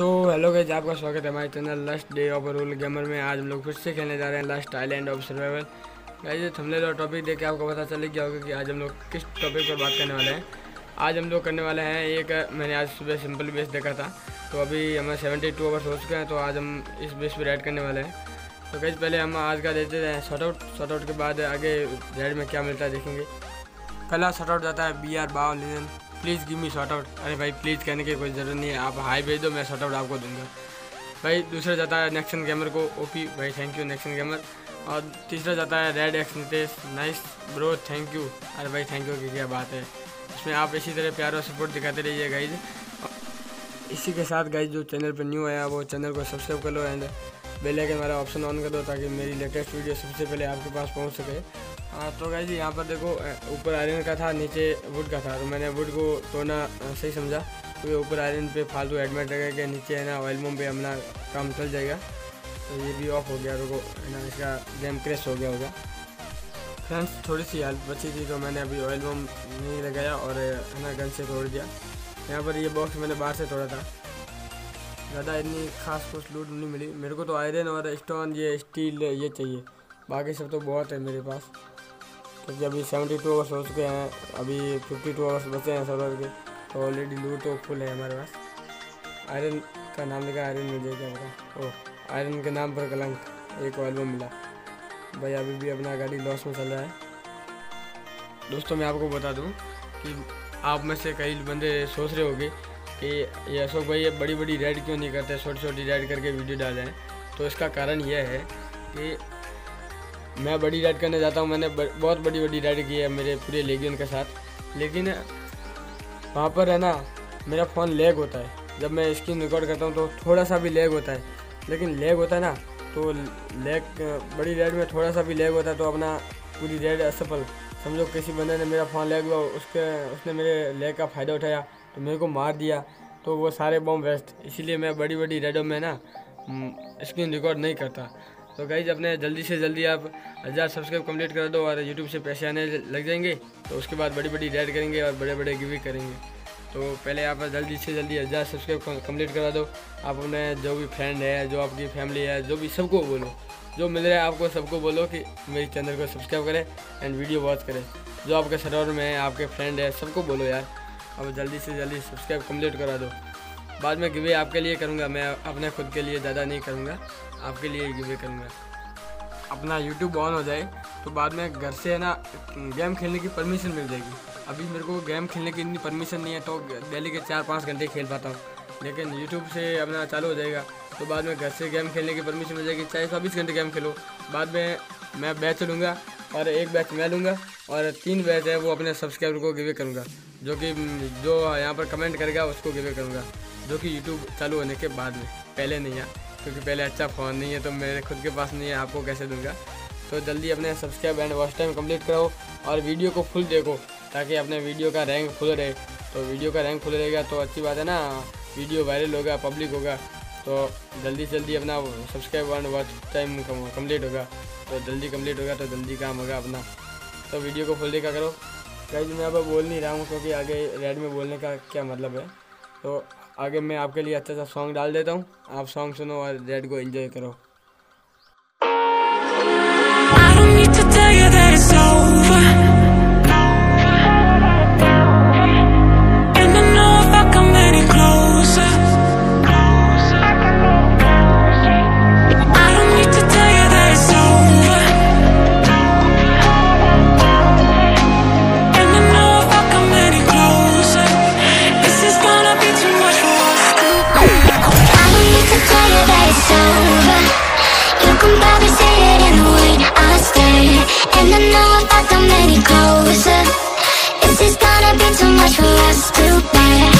सो, hello guys आपका स्वागत है हमारे channel last day of rule gamer में। आज हम लोग फिर से खेलने जा रहे हैं last island of survival guys थमले और टॉपिक देख के आपको पता चल गया होगा कि आज हम लोग किस टॉपिक पर बात करने वाले हैं। आज हम लोग करने वाले हैं एक, मैंने आज सुबह सिंपल बेस देखा था। तो अभी हमें सेवेंटी टू आवर्स हो चुके हैं तो आज हम इस बेस पर राइड करने वाले हैं। तो गाइज़ पहले हम आज का देते हैं शॉर्ट आउट शॉर्ट आउट के बाद आगे राइड में क्या मिलता है देखेंगे। पहला शॉर्ट आउट जाता है बी आर बाव legion please give me shout out अरे भाई प्लीज़ कहने की कोई ज़रूरत नहीं है। आप हाई भेज दो, मैं शॉर्ट आउट आपको दूँगा। भाई, दूसरा जाता है नेक्सन गेमर को ओपी भाई थैंक यू नेक्सन गेमर और तीसरा जाता है red X Nitesh nice bro thank you अरे भाई थैंक यू की क्या बात है। इसमें आप इसी तरह प्यार और सपोर्ट दिखाते रहिए गाइज़ इसी के साथ गाइज़ जो चैनल पर न्यू आया, वो चैनल को सब्सक्राइब कर लो एंड बेल आइकन वाला ऑप्शन ऑन कर दो ताकि मेरी लेटेस्ट वीडियो सबसे पहले आपके पास पहुँच सके। हाँ तो गाइज़ यहाँ पर देखो ऊपर आयरन का था, नीचे वुड का था। तो मैंने वुड को तोड़ना सही समझा। क्योंकि तो ऊपर आयरन पे फालतू एडमिट लगा के नीचे, है ना ऑयल मोम पे अपना काम चल जाएगा। तो ये भी ऑफ़ हो गया, रुको, है ना, इसका गेम क्रैश हो गया होगा। फ्रेंड्स थोड़ी सी हेल्प बची थी तो मैंने अभी ऑयल मोम नहीं लगाया और, है ना गन से तोड़ दिया। यहाँ पर ये बॉक्स मैंने बाहर से तोड़ा था। ज़्यादा इतनी खास कुछ लूट नहीं मिली। मेरे को तो आयरन और स्टोन ये स्टील ये चाहिए। बाकी सब तो बहुत है मेरे पास। क्योंकि अभी सेवेंटी टू आवर्स हो चुके हैं, अभी फिफ्टी टू आवर्स बचे हैं सर्वर के तो ऑलरेडी लूट तो फुल है हमारे पास। आयरन का नाम लिखा आयरन मिल जाएगा पता ओ आयरन के नाम पर कलंक, एक एल्बम मिला। भाई, अभी भी अपना गाड़ी लॉस में चल रहा है। दोस्तों, मैं आपको बता दूँ कि आप में से कई बंदे सोच रहे होंगे कि ये अशोक भाई ये बड़ी बड़ी राइड क्यों नहीं करते छोटी छोटी राइड करके वीडियो डाल रहे हैं? तो इसका कारण यह है कि मैं बड़ी राइड करने जाता हूँ, मैंने बहुत बड़ी बड़ी राइड की है मेरे पूरे लेगियन के साथ। लेकिन वहाँ पर है ना, मेरा फ़ोन लैग होता है। जब मैं स्क्रीन रिकॉर्ड करता हूँ तो थोड़ा सा भी लैग होता है। लेकिन लैग होता है ना तो लैग बड़ी रेड में थोड़ा सा भी लैग होता है तो अपना पूरी रेड असफल। समझो किसी बंदे ने मेरा फ़ोन लैग हुआ, उसके, उसने मेरे लैग का फ़ायदा उठाया तो मेरे को मार दिया तो वो सारे बॉम्ब वेस्ट इसीलिए मैं बड़ी बड़ी राइडों में ना स्क्रीन रिकॉर्ड नहीं करता। तो गाइज़ अपने जल्दी से जल्दी आप हज़ार सब्सक्राइब कंप्लीट कर दो और यूट्यूब से पैसे आने लग जाएँगे। तो उसके बाद बड़ी बड़ी रेड करेंगे और बड़े बड़े गिवी करेंगे। तो पहले आप जल्दी से जल्दी हज़ार सब्सक्राइब कंप्लीट करा दो। आप अपने जो भी फ्रेंड है, जो आपकी फैमिली है, जो भी सबको बोलो, जो मिल रहा है आपको सबको बोलो कि मेरे चैनल को सब्सक्राइब करें एंड वीडियो वॉच करें। जो आपके सर्वर में है आपके फ्रेंड है, सबको बोलो यार। अब जल्दी से जल्दी सब्सक्राइब कंप्लीट करा दो। बाद में गिवे आपके लिए करूँगा। मैं अपने खुद के लिए ज़्यादा नहीं करूँगा। आपके लिए गिवे करूँगा। अपना यूट्यूब ऑन हो जाए तो बाद में घर से है ना, गेम खेलने की परमिशन मिल जाएगी। अभी मेरे को गेम खेलने की इतनी परमिशन नहीं है तो डेली के चार पाँच घंटे खेल पाता हूँ। लेकिन यूट्यूब से अपना चालू हो जाएगा तो बाद में घर से गेम खेलने की परमिशन मिल जाएगी। चाहे चौबीस घंटे गेम खेलो, बाद में मैं बैच लूँगा और एक बैच मैं लूँगा और तीन बैच है वो अपने सब्सक्राइबर को गिवे करूँगा। जो कि, जो यहाँ पर कमेंट करेगा, उसको गिवे करूँगा। जो कि यूट्यूब चालू होने के बाद में, पहले नहीं है, क्योंकि पहले अच्छा फ़ोन नहीं है तो मेरे खुद के पास नहीं है, आपको कैसे दूँगा? तो जल्दी अपने subscribe and watch time complete कराओ और वीडियो को फुल देखो, ताकि अपने वीडियो का रैंक फुल रहे। तो वीडियो का रैंक फुल रहेगा तो अच्छी बात है ना वीडियो वायरल होगा पब्लिक होगा तो जल्दी से जल्दी अपना subscribe and watch time complete होगा। तो जल्दी कंप्लीट होगा तो जल्दी काम होगा अपना। तो वीडियो को फुल देखा करो। कहीं मैं अब बोल नहीं रहा हूँ, क्योंकि आगे रेड में बोलने का क्या मतलब है? तो आगे मैं आपके लिए अच्छा सा सॉन्ग डाल देता हूँ। आप सॉन्ग सुनो और रेड को एंजॉय करो। And I know about the many closer this Is gonna be too much for us to bear?